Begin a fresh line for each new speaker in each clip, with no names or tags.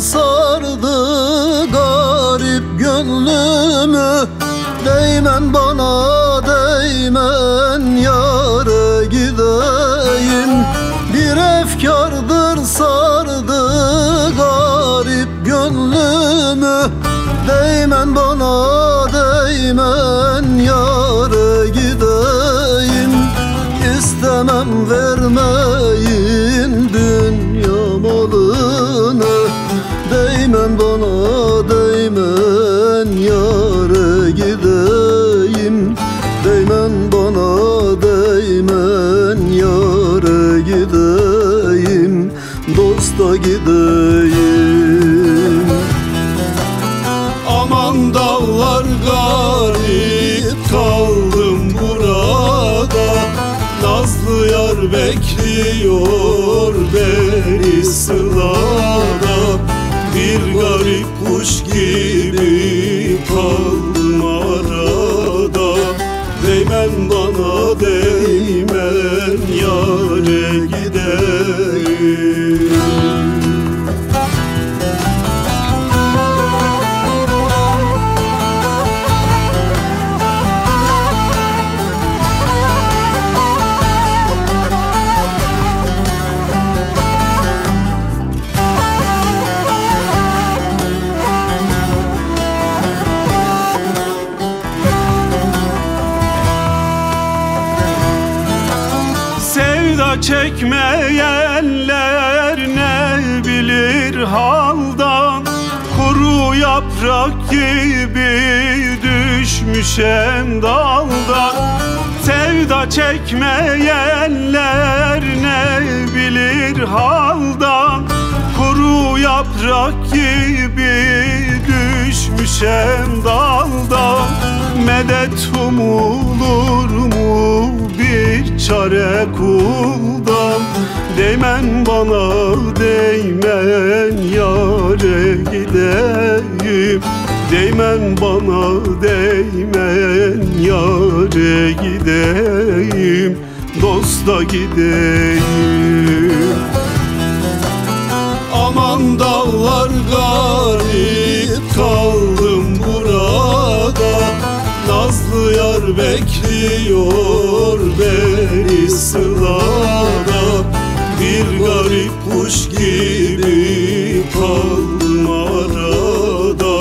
sardı garip gönlümü. Değmen bana değmen yara gideyim. Bir efkardır sardı garip gönlümü. Değmen bana değmen yara gideyim. İstemem vermeyin Dosta gideyim.
Aman dağlar garip kaldım burada. Nazlı yar bekliyor beni sılada Bir garip kuş gibi Sevda çekmeyenler ne bilir haldan. Kuru yaprak gibi düşmüşem daldan. Sevda çekmeyenler ne bilir haldan. Kuru yaprak gibi düşmüşem daldan. Medet umulur mu bir çare kuldan. Değmen bana değmen yare gideyim. Değmen bana değmen yare gideyim. Dosta gideyim. Aman dağlar garip kaldım bekliyor beni sılada Bir garip kuş gibi kaldım arada.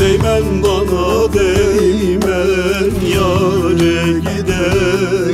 Değmen bana değmen yare gideyim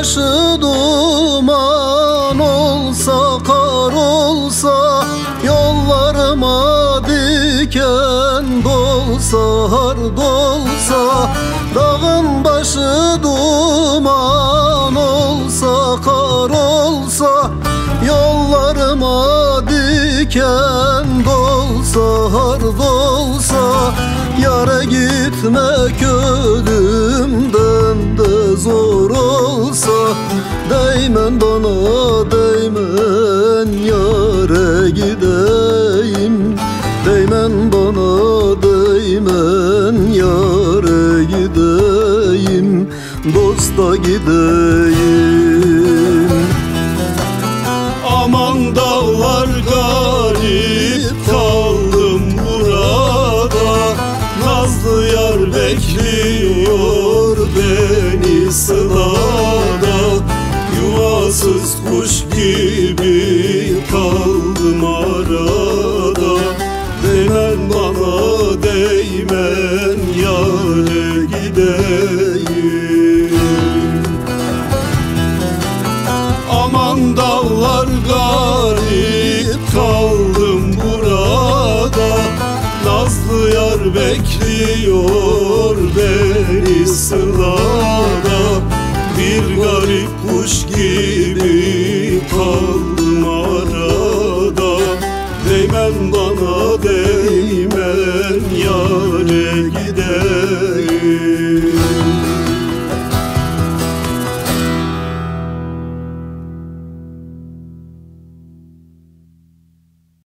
başı duman olsa kar olsa Yollarıma diken dolsa har dolsa Dağın başı duman olsa kar olsa Yollarıma diken dolsa har dolsa Yara gitmek ölümden de zor olsa Değmen bana değmen yare gideyim. Değmen bana değmen yare gideyim. Dosta gideyim.
Aman dağlar garip kaldım burada. Nazlı yar bekliyor beni sılada Yuvasız kuş gibi kaldım arada. Değmen bana değmen yare gideyim. Aman dağlar garip kaldım burada. Nazlı yar bekliyor beni sılada